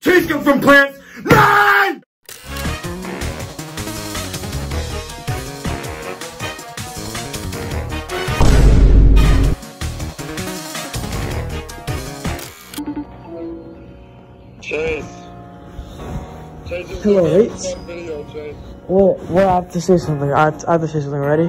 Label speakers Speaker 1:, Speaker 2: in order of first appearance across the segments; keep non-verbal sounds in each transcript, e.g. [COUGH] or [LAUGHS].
Speaker 1: Trees come from plants. Nine!
Speaker 2: Hello,
Speaker 3: is a
Speaker 2: mates.
Speaker 3: fun video, Chase.
Speaker 2: Well, well, I have to say something. I have to, I have to say something. Ready?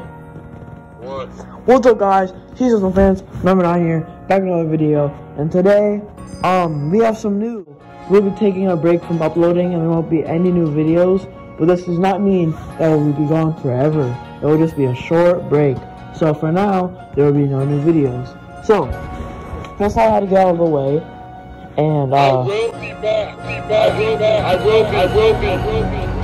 Speaker 3: What?
Speaker 2: What's up, guys? Seasonal fans, number nine here, back with another video. And today, um, we have some news. We'll be taking a break from uploading, and there won't be any new videos. But this does not mean that we'll be gone forever. It will just be a short break. So for now, there will be no new videos. So, that's all I had to get out of the way, and
Speaker 3: I
Speaker 2: uh.
Speaker 3: will be back. Back. I will be. I will be. I will be. I will be.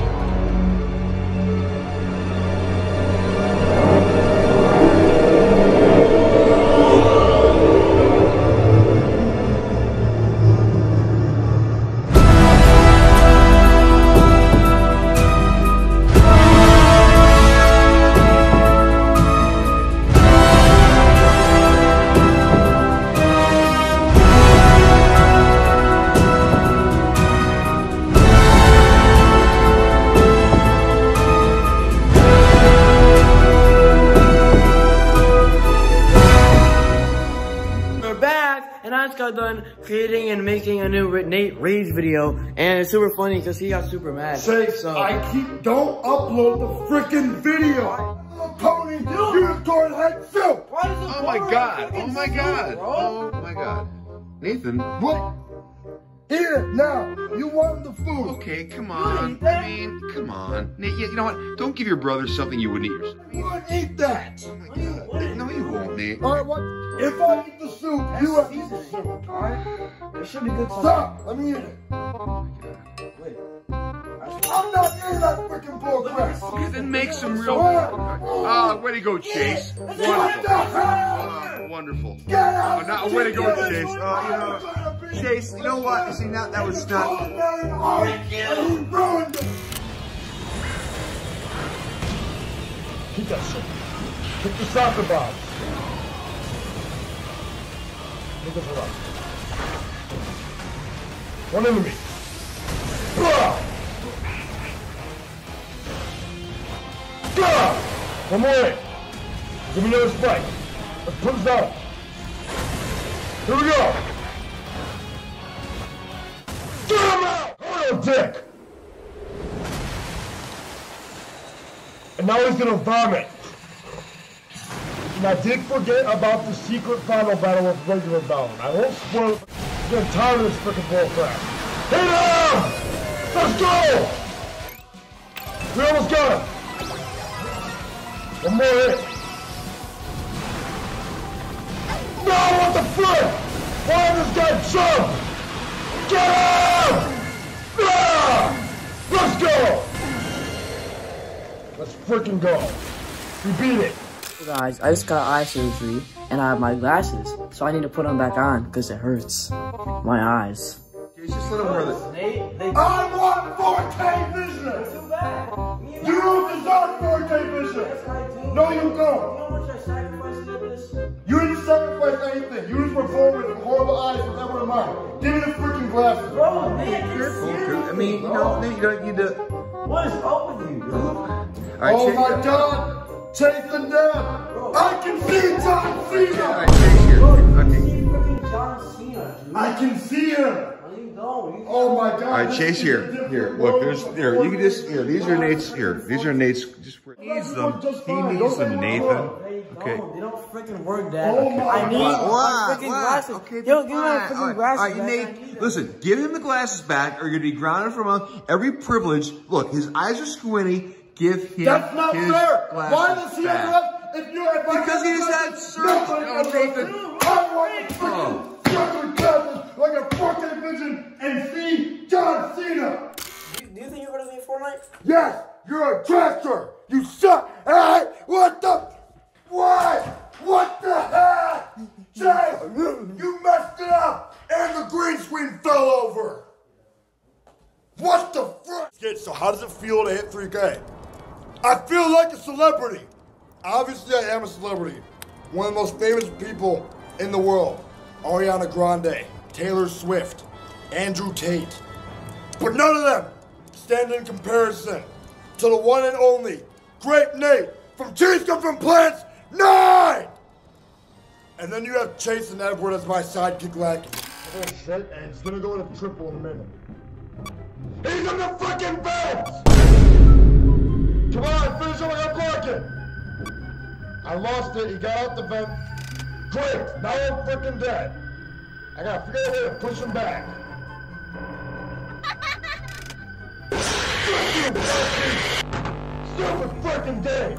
Speaker 2: Got done creating and making a new Nate Rage video, and it's super funny because he got super mad.
Speaker 1: Chase,
Speaker 2: so
Speaker 1: I keep, don't upload the freaking video. Tony, unicorn head soup.
Speaker 4: Oh my god! Oh my god! Oh my god! Nathan,
Speaker 1: What? Here, now, you want the food.
Speaker 4: okay, come on. I mean, come on. Nate, you know what? Don't give your brother something you wouldn't eat yourself.
Speaker 1: You would eat that.
Speaker 4: Oh my. No, you won't, Nate.
Speaker 1: All right, what? If I eat the soup, you have to eat the soup. all right?
Speaker 2: it should be good.
Speaker 1: Stop. Let me eat it. I'm not eating that freaking pork breast.
Speaker 4: Okay, then make some real.
Speaker 1: What?
Speaker 4: Ah, way to go, Chase. Wonderful.
Speaker 1: the?
Speaker 4: Ah, wonderful.
Speaker 1: Get out.
Speaker 4: Oh, now, way to go, Chase. Oh, you know, Chase, you know what? See, now that was not.
Speaker 1: Keep that shit. Hit the soccer. Look at her up. One enemy. One more in. Give me another spike. Let's put this out. Here we go. Him out! Oh, dick! And now he's gonna vomit. Now, did forget about the secret final battle with regular Ballon. I won't spoil it. I'm tired of this freaking bull crap. Hit him! Let's go! We almost got him. One more hit. No, what the frick? Why did this guy jump? Get him! Ah! Let's go! Let's freaking go. We beat it.
Speaker 2: Hey guys, I just got eye surgery, and I have my glasses, so I need to put them back on because it hurts my eyes.
Speaker 4: Chase, just let him wear the.
Speaker 1: I want 4K vision!
Speaker 2: Too bad.
Speaker 1: You don't deserve 4K vision! No, you don't!
Speaker 2: You how much I sacrificed to this?
Speaker 1: You didn't sacrifice anything. You just were born with horrible eyes with that one mine. Give me the freaking glasses.
Speaker 2: Bro, man,
Speaker 4: Careful. I mean, you know, Nate, you don't need to.
Speaker 2: what is up with you, dude?
Speaker 4: All right,
Speaker 1: Oh my god! Chase the death! I can see John Cena!
Speaker 4: right, Chase here. Okay.
Speaker 2: freaking John Cena, dude.
Speaker 1: I can see him!
Speaker 2: No, you don't. You
Speaker 1: Oh my god.
Speaker 4: All right, Chase here. Here, look. There's
Speaker 1: world.
Speaker 4: here. You can just here. These are Nate's here. These are Nate's. Just he needs them. He needs them, Nathan.
Speaker 2: They
Speaker 4: Okay.
Speaker 2: don't. They don't freaking work, Dad.
Speaker 1: Oh my
Speaker 2: I need
Speaker 1: God.
Speaker 2: my freaking glasses.
Speaker 4: Okay,
Speaker 2: Yo, give me my
Speaker 4: fine.
Speaker 2: freaking
Speaker 4: All right,
Speaker 2: glasses.
Speaker 4: all right,
Speaker 2: man.
Speaker 4: Nate,
Speaker 2: need
Speaker 4: listen, give him the glasses back or you're going to be grounded from every privilege. Look, his eyes are squinty. Give him
Speaker 1: That's not
Speaker 4: his
Speaker 1: fair!
Speaker 4: glasses
Speaker 1: Why does he
Speaker 4: back.
Speaker 1: have left if you're a
Speaker 4: Because he's had surgery.
Speaker 1: Nobody
Speaker 4: Oh,
Speaker 1: can
Speaker 4: Nathan.
Speaker 1: listen. I want the
Speaker 4: Oh.
Speaker 1: freaking fucking glasses like a 4K vision and see John Cena!
Speaker 2: Do you think you're gonna be Fortnite?
Speaker 1: Yes, you're a trasher. You suck. Hey, what the? What? What the heck? Jay, you messed it up and the green screen fell over. What the frick? So how does it feel to hit 3K? I feel like a celebrity. Obviously, I am a celebrity. One of the most famous people in the world. Ariana Grande, Taylor Swift, Andrew Tate. But none of them stand in comparison to the one and only Great Nate from Cheese Come From Plants 9! And then you have Chase and Edward as my sidekick lacking. Oh shit, and it's gonna go to triple in a minute. He's in the fucking vents! Come on, finish him like I'm blocking! I lost it, he got out the vent. Great, now I'm freaking dead. I gotta figure out a way to push him back. Stupid freaking day!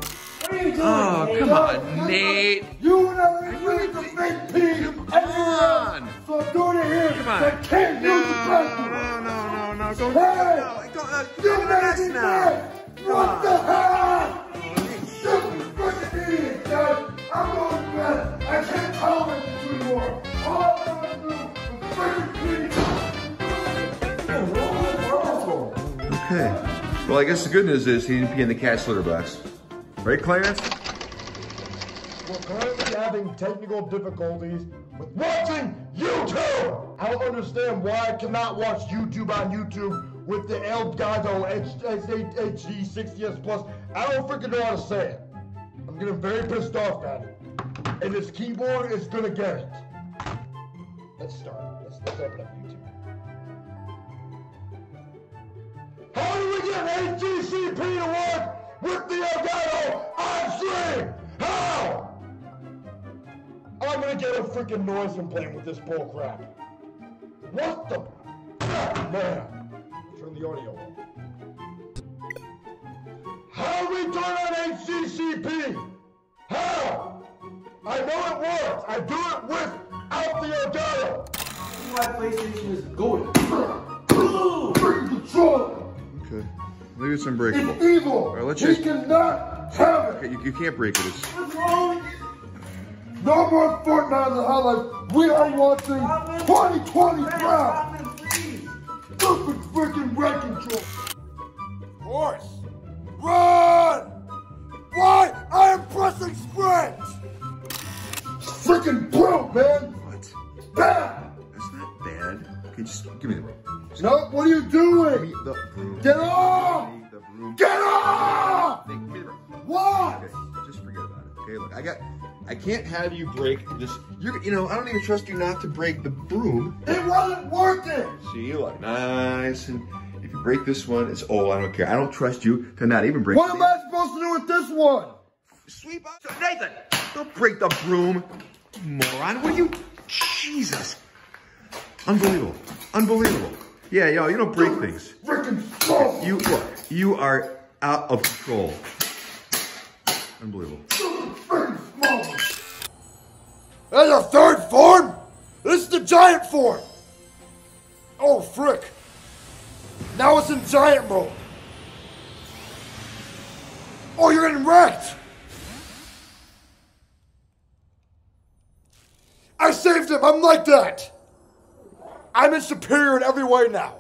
Speaker 1: Are you doing?
Speaker 4: Oh, come on, Nate.
Speaker 1: You and I use the big P
Speaker 4: Come on.
Speaker 1: So I'm doing it here.
Speaker 4: Come on.
Speaker 1: I can't
Speaker 4: No,
Speaker 1: use the bathroom.
Speaker 4: no, no, no, no. Go,
Speaker 1: Hey!
Speaker 4: no, go, uh, go to the
Speaker 1: made
Speaker 4: next now.
Speaker 1: mad. What the hell? Stupid freaking idiot, guys. I'm going to bed. I can't tolerate this anymore. All I want to do is freaking clean.
Speaker 4: Okay. Well, I guess the good news is he didn't pee in the cat's litter box. Right, Clarence?
Speaker 1: We're currently having technical difficulties with watching YouTube. I don't understand why I cannot watch YouTube on YouTube with the Elgato HD 60s Plus. I don't freaking know how to say it. I'm getting very pissed off at it. And this keyboard is gonna get it. Let's start. Let's, let's open up YouTube. How do we get HDCP to work with the Elgato on stream? How? I'm gonna get a freaking noise from playing with this bull crap. What the? Ah, man. Turn the audio on. How do we turn on HDCP? How? I know it works. I do it without the Elgato.
Speaker 2: My PlayStation is good.
Speaker 1: Freaking control.
Speaker 4: Okay. Maybe it's unbreakable.
Speaker 1: It's evil.
Speaker 4: All right, let's
Speaker 1: we
Speaker 4: just-
Speaker 1: cannot have it.
Speaker 4: Okay, you, you can't break it. It's,
Speaker 2: What's wrong with you?
Speaker 1: No more Fortnite in the highlights. We are watching 2020 crap.
Speaker 2: Robin.
Speaker 1: Stupid freaking red control. Horse, run! Why? I am pressing sprint. Freaking brute, man.
Speaker 4: what?
Speaker 1: Bad.
Speaker 4: That's not bad. Okay, just give me the rope.
Speaker 1: No, what are you
Speaker 4: Give me
Speaker 1: doing?
Speaker 4: the broom.
Speaker 1: Get off!
Speaker 4: Can't have you break this. You're, you know, I don't even trust you not to break the broom.
Speaker 1: It wasn't working.
Speaker 4: See, you look nice, and if you break this one, it's oh, I don't care. I don't trust you to not even break.
Speaker 1: What am I supposed to do with this one?
Speaker 4: Sweep up, Nathan. Don't break the broom, moron. What are you? Jesus, unbelievable, unbelievable. Yeah, yo, you don't break things.
Speaker 1: Freaking slow.
Speaker 4: You look, you are out of control. Unbelievable.
Speaker 1: Giant form. Oh, frick. Now it's in giant mode. Oh, you're getting wrecked. I saved him. I'm like that. I'm in superior in every way now.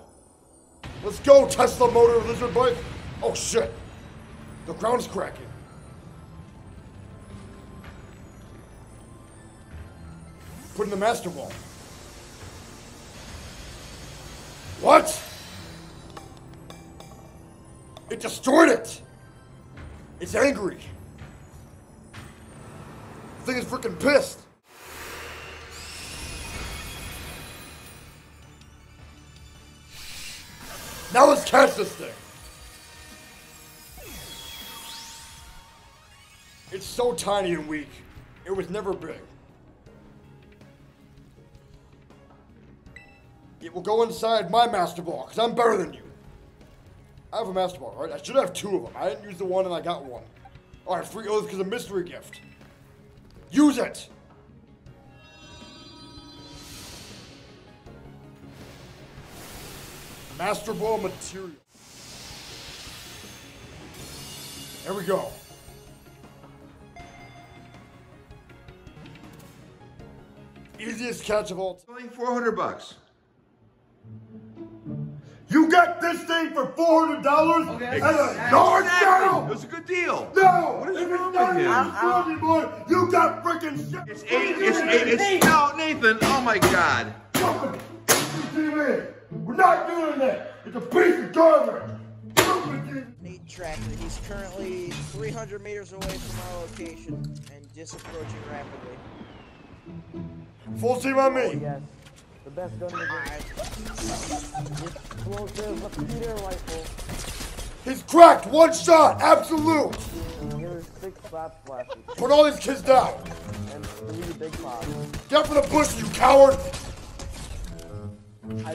Speaker 1: Let's go, Tesla motor lizard bike. Oh, shit. The ground's cracking. Put in the master ball. What? It destroyed it. It's angry. The thing is freaking pissed. Now let's catch this thing. It's so tiny and weak. It was never big. Will go inside my master ball, because I'm better than you. I have a master ball, right? I should have two of them. I didn't use the one and I got one. Alright, free oath because a mystery gift. Use it! Master ball material. There we go. Easiest catch of all time.
Speaker 4: Only 400 bucks.
Speaker 1: Got thing for four hundred dollars
Speaker 2: Okay.
Speaker 1: at a yard
Speaker 4: It
Speaker 1: sale?
Speaker 4: was a good deal.
Speaker 1: No,
Speaker 4: What is
Speaker 1: if
Speaker 4: wrong
Speaker 1: it's not
Speaker 4: with
Speaker 1: in
Speaker 4: you?
Speaker 1: this uh-uh. building you got freaking shit.
Speaker 4: It's eight. It's eight. It's no, Nathan. Oh my God.
Speaker 1: We're not doing that. It's a piece of garbage. Stupid.
Speaker 5: Nate Tracker. He's currently 300 meters away from our location and just approaching rapidly.
Speaker 1: Full team on me.
Speaker 2: Oh, yes. The best gun in the game. Explosive, repeater rifle.
Speaker 1: He's cracked. One shot. Absolute.
Speaker 2: Here's six slap flashes
Speaker 1: Put all these kids down.
Speaker 2: and three big pops.
Speaker 1: Get for the bush, you coward.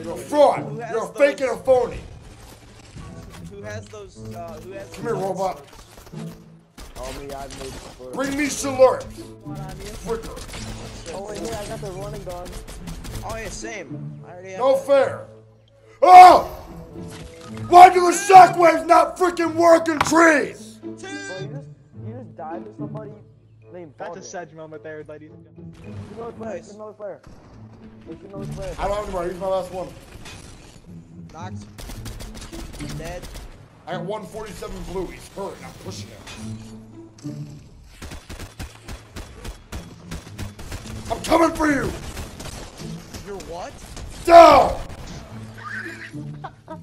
Speaker 1: You're a fraud. You're a fake and a phony.
Speaker 5: Who has those? Uh, who has?
Speaker 1: Come here, robot.
Speaker 2: Me, I've made.
Speaker 1: Bring me Shalert.
Speaker 5: One?
Speaker 1: Quicker.
Speaker 2: Oh wait, here I got the running gun.
Speaker 5: Oh yeah, same. I already have.
Speaker 1: No
Speaker 5: that.
Speaker 1: fair. Oh! Why do the shockwaves not freaking work in trees?
Speaker 2: Well, you just you just died to somebody named
Speaker 6: That's a
Speaker 2: Foggy.
Speaker 6: sad moment there, ladies and gentlemen.
Speaker 2: Shoot another player.
Speaker 5: Nice.
Speaker 2: Shoot another player. Shoot another player.
Speaker 1: I don't have anymore. He's my last one.
Speaker 5: Knocked. Dead.
Speaker 1: I got 147 blueies. Hurry, I'm pushing him. I'm coming for you!
Speaker 5: You're what?
Speaker 1: Down! [LAUGHS]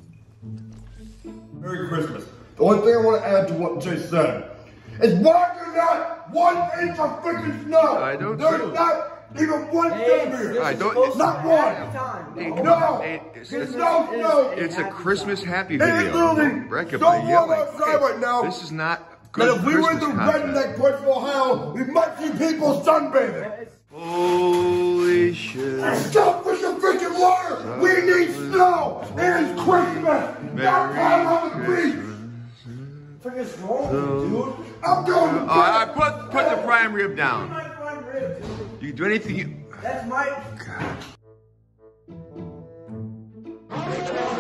Speaker 1: Merry Christmas. The only thing I want to add to what Jay said is why do not one inch of freaking snow?
Speaker 4: I don't
Speaker 1: There's
Speaker 4: know.
Speaker 1: not even one centimeter.
Speaker 4: I don't.
Speaker 1: It's Not one.
Speaker 4: Hey, come
Speaker 1: No.
Speaker 4: on. Hey, it's,
Speaker 1: There's
Speaker 4: it's,
Speaker 1: no snow.
Speaker 4: it's a Christmas happy
Speaker 1: It is
Speaker 4: video.
Speaker 1: literally
Speaker 4: Don't wreck it
Speaker 1: so warm outside
Speaker 4: Okay,
Speaker 1: right now
Speaker 4: This is not good
Speaker 1: That if we were in
Speaker 4: Christmas
Speaker 1: the
Speaker 4: content.
Speaker 1: redneck parts of Ohio, we might see people sunbathing.
Speaker 4: Holy shit.
Speaker 1: Stop with the freaking water! We need snow! It is Christmas! Not time on the beach! Freaking wrong, dude? I'm going to
Speaker 4: Oh, I put put the prime rib down. Do you can do anything you.
Speaker 2: That's my.
Speaker 1: Cheese